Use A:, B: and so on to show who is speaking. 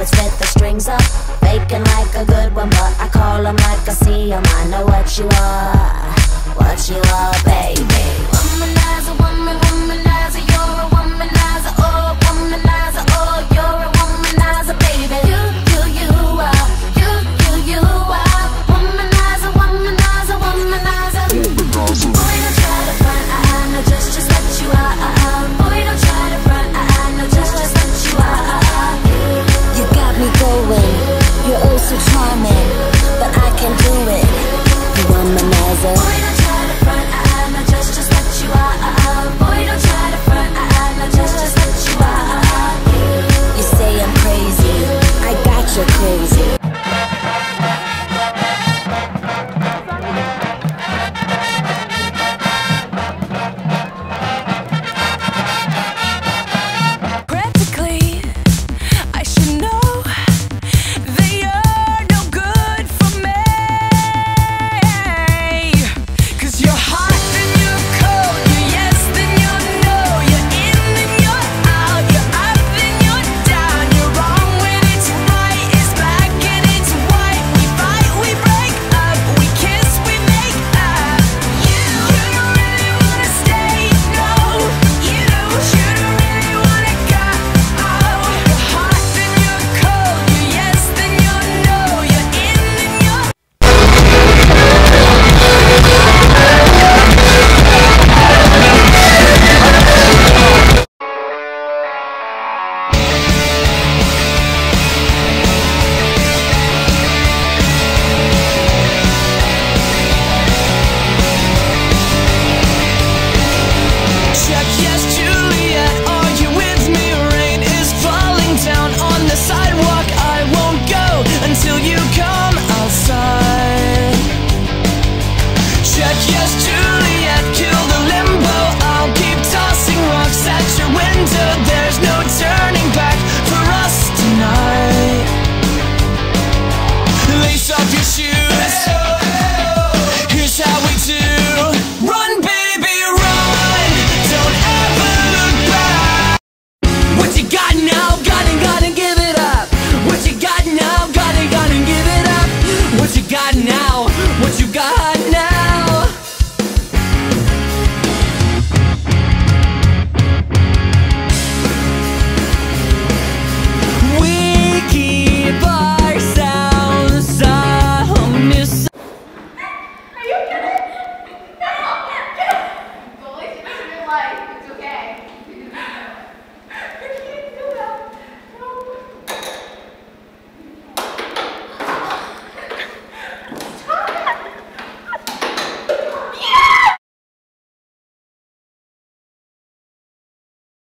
A: puppets with the strings up Faking like a good one, but I call them like I see them I know what you are, what you are, baby what you got
B: now.